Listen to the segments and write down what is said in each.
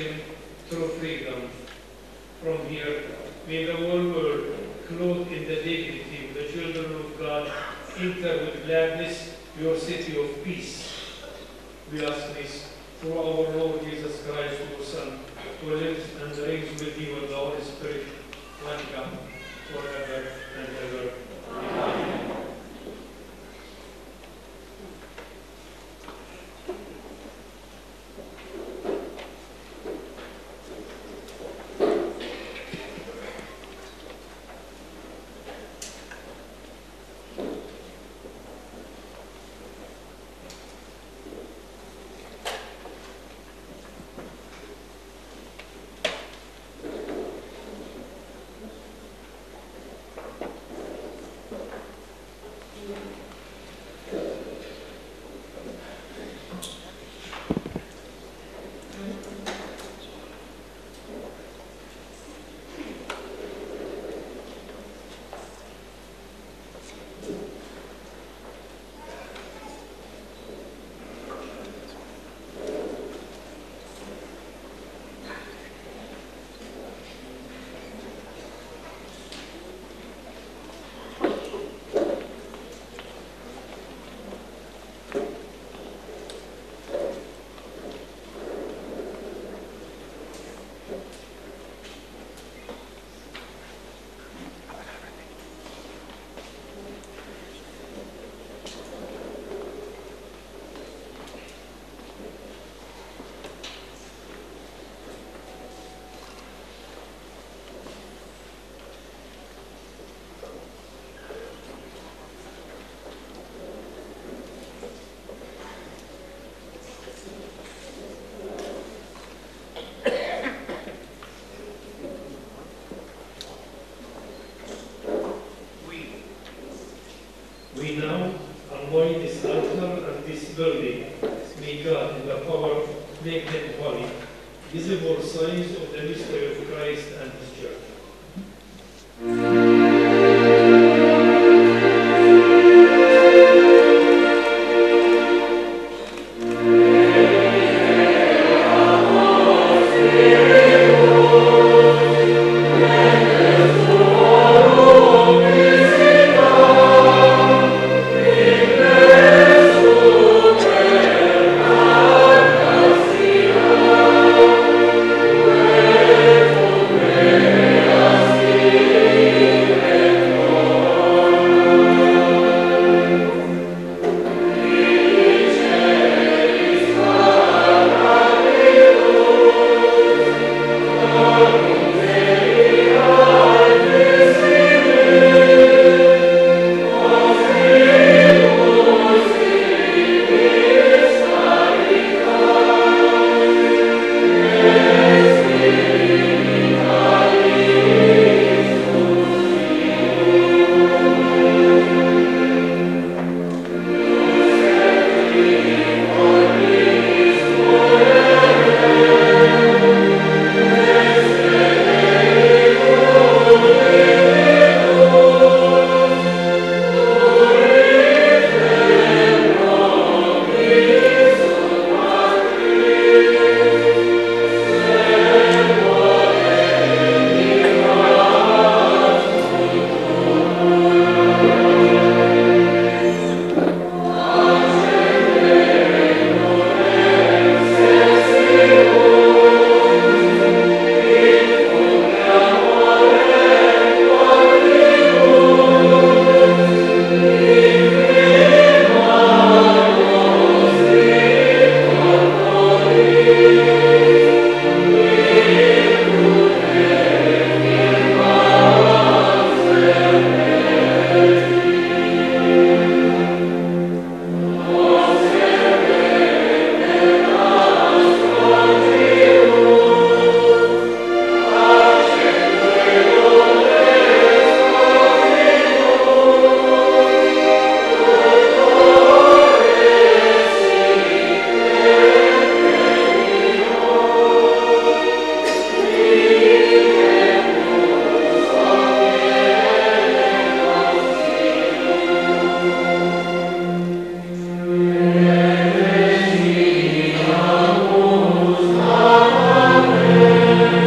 liberation through freedom. From here, may the whole world, clothed in the dignity of the children of God, enter with gladness your city of peace. We ask this through our Lord Jesus Christ, your Son, who lives and reigns with you in the Holy Spirit, one God, forever and ever. Amen. Lord,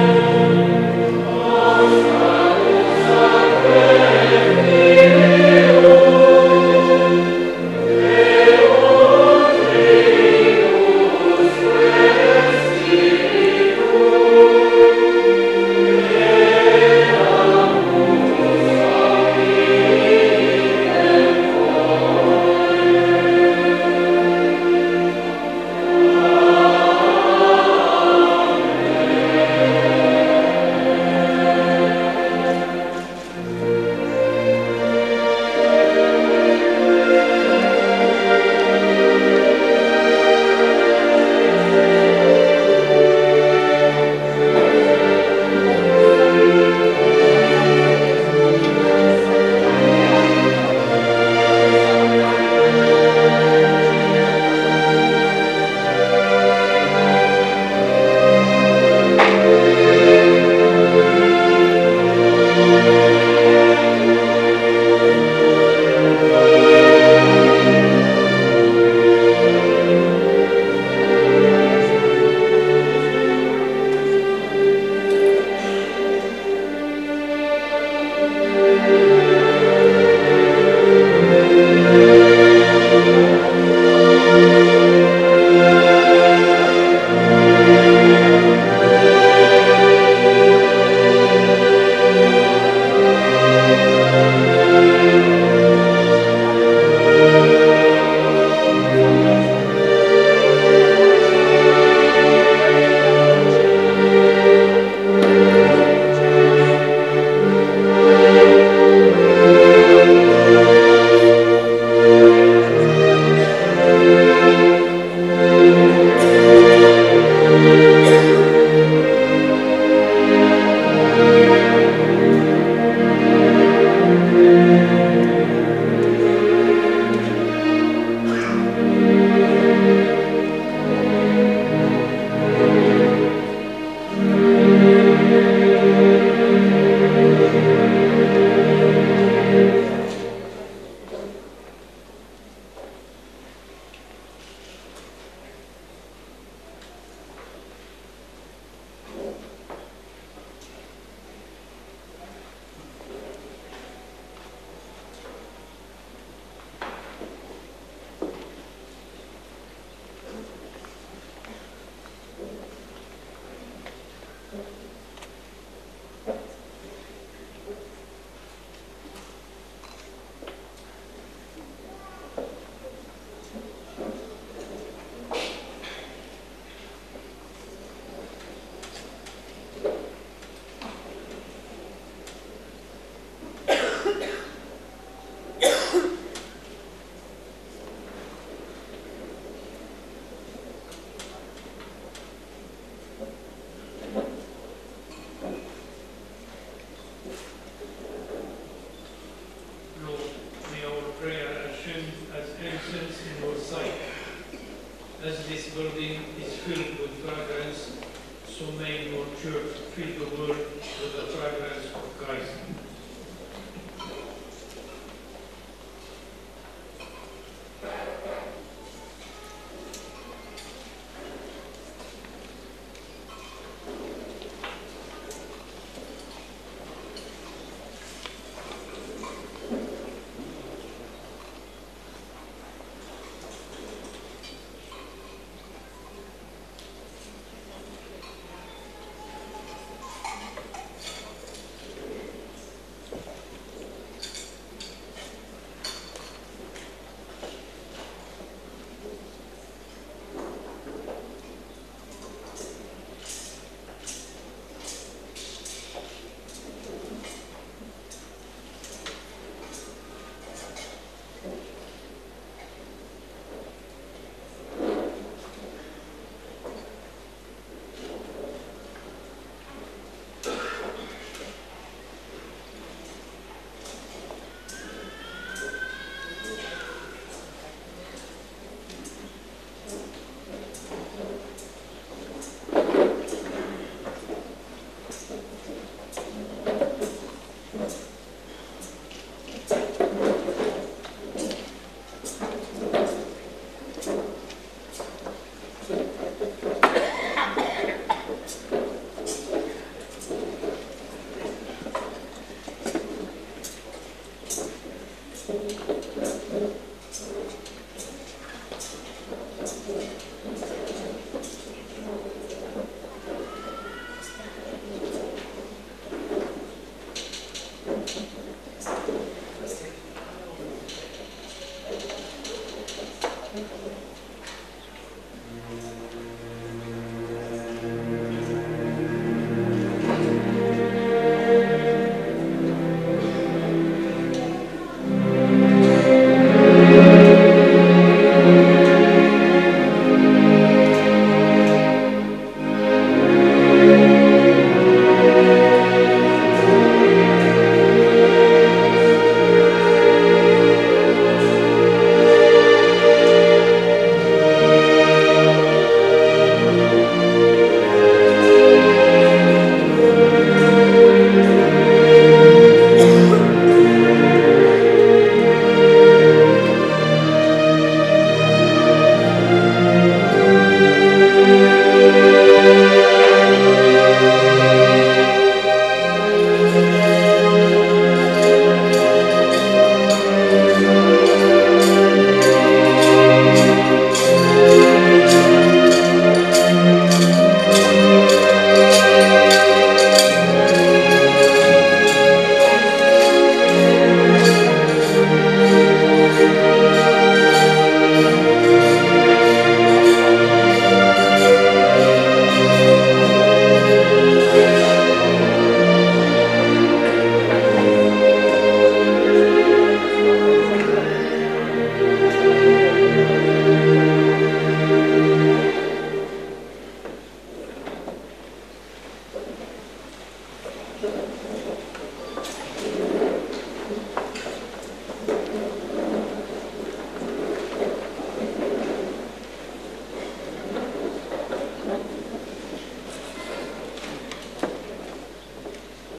is filled with fragrance, so may your church fill the world with the fragrance of Christ.